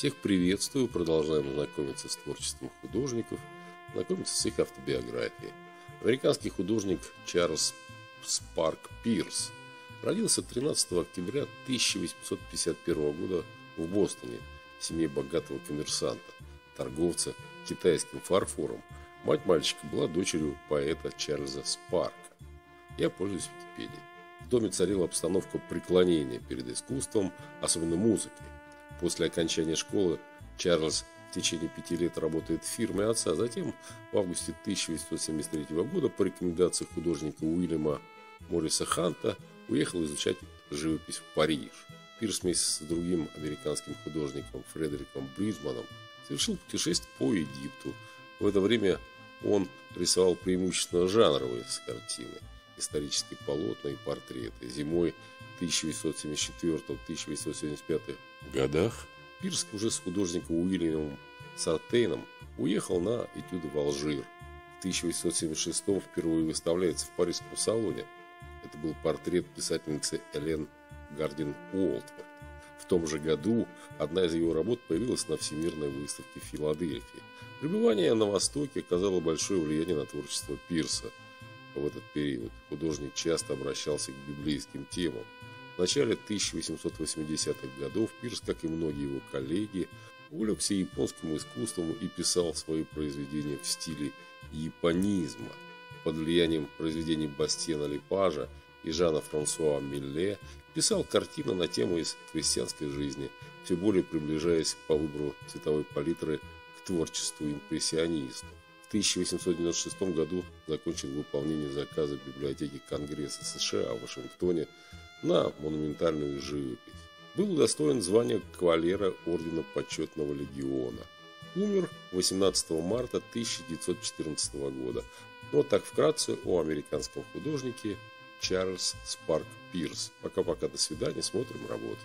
Всех приветствую, продолжаем знакомиться с творчеством художников, знакомиться с их автобиографией. Американский художник Чарльз Спарк Пирс родился 13 октября 1851 года в Бостоне в семье богатого коммерсанта, торговца китайским фарфором. Мать мальчика была дочерью поэта Чарльза Спарка. Я пользуюсь Википедией. В доме царила обстановка преклонения перед искусством, особенно музыкой. После окончания школы Чарльз в течение пяти лет работает в фирме отца. Затем в августе 1873 года по рекомендации художника Уильяма Морриса Ханта уехал изучать живопись в Париж. Пирс вместе с другим американским художником Фредериком Бриджманом совершил путешествие по Египту. В это время он рисовал преимущественно жанровые картины, исторические полотна и портреты. Зимой 1874-1875 годах Пирс уже с художником Уильямом Сартейном уехал на этюды в Алжир. В 1876 впервые выставляется в Парижском салоне. Это был портрет писательницы Элен Гардин Уолтворд. В том же году одна из его работ появилась на Всемирной выставке в Филадельфии. Пребывание на Востоке оказало большое влияние на творчество Пирса. В этот период художник часто обращался к библейским темам. Начале 1880-х годов Пирс, как и многие его коллеги, увлекся японским искусством и писал свои произведения в стиле японизма. Под влиянием произведений Бастиена Лепажа и Жана Франсуа Милле писал картины на тему из крестьянской жизни, все более приближаясь по выбору цветовой палитры к творчеству импрессионистов. В 1896 году закончил выполнение заказа библиотеки Конгресса США в Вашингтоне на монументальную живопись. Был удостоен звания кавалера Ордена Почетного Легиона. Умер 18 марта 1914 года. Вот так вкратце о американском художнике Чарльз Спарк Пирс. Пока-пока, до свидания, смотрим работу.